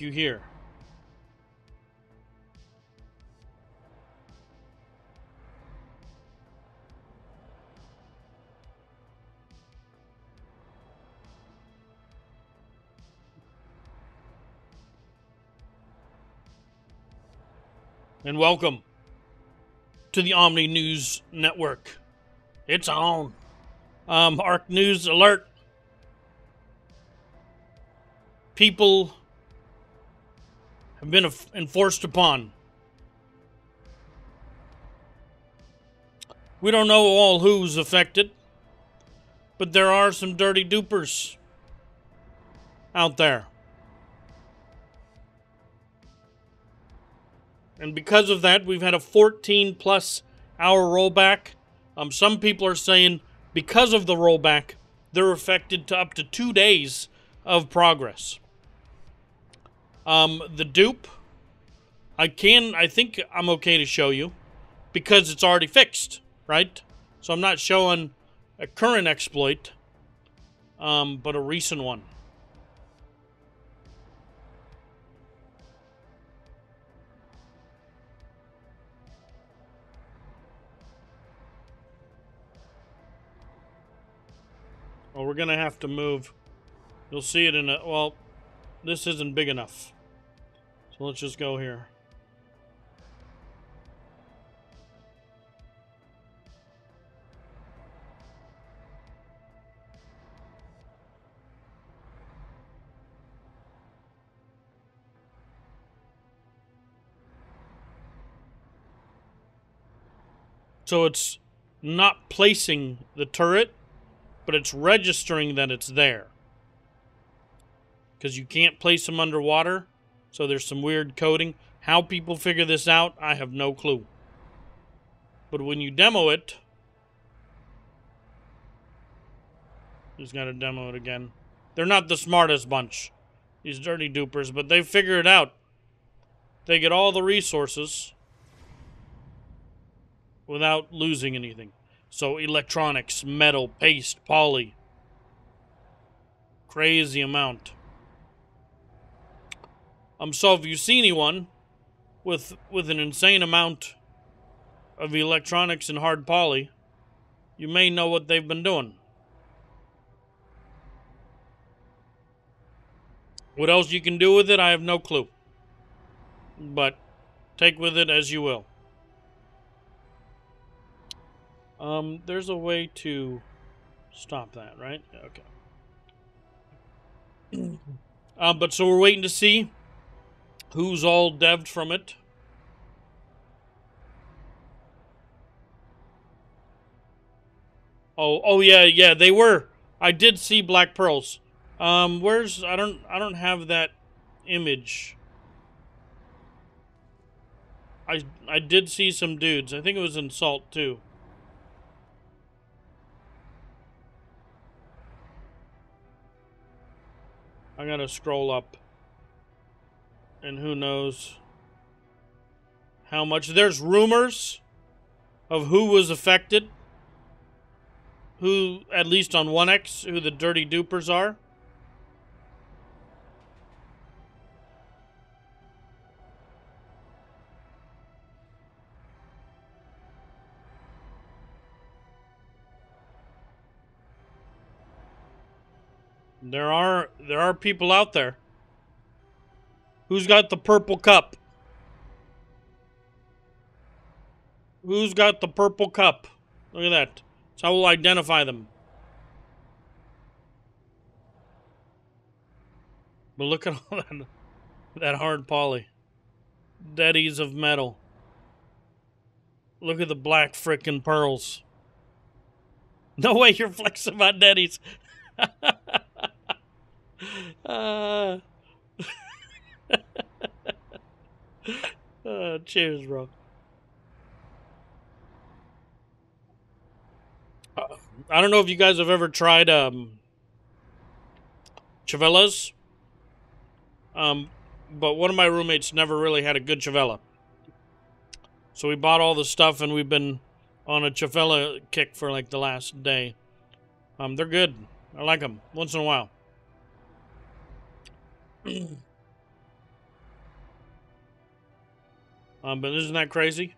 you here. And welcome to the Omni News Network. It's on. Um, Ark News Alert. People have been enforced upon. We don't know all who's affected, but there are some dirty dupers out there. And because of that, we've had a 14 plus hour rollback. Um, some people are saying because of the rollback, they're affected to up to two days of progress. Um, the dupe, I can, I think I'm okay to show you because it's already fixed, right? So I'm not showing a current exploit, um, but a recent one. Well, we're going to have to move. You'll see it in a... Well, this isn't big enough. So let's just go here. So it's not placing the turret, but it's registering that it's there. Because you can't place them underwater, so there's some weird coding. How people figure this out, I have no clue. But when you demo it, just got to demo it again. They're not the smartest bunch, these dirty dupers, but they figure it out. They get all the resources without losing anything. So electronics, metal, paste, poly. Crazy amount. Um, so if you see anyone with with an insane amount of electronics and hard poly, you may know what they've been doing. What else you can do with it, I have no clue. But take with it as you will. Um, there's a way to stop that, right? Okay. um, but so we're waiting to see who's all devved from it. Oh, oh yeah, yeah, they were. I did see black pearls. Um, where's I don't I don't have that image. I I did see some dudes. I think it was in Salt too. I gotta scroll up. And who knows how much. There's rumors of who was affected. Who, at least on 1X, who the dirty dupers are. There are there are people out there. Who's got the purple cup? Who's got the purple cup? Look at that. That's how we'll identify them. But look at all that that hard poly. Dedis of metal. Look at the black frickin' pearls. No way you're flexing my daddies. uh, uh, cheers, bro. Uh, I don't know if you guys have ever tried um, um, but one of my roommates never really had a good Chavela. So we bought all the stuff, and we've been on a Chavela kick for like the last day. Um, they're good. I like them once in a while. Um, but isn't that crazy?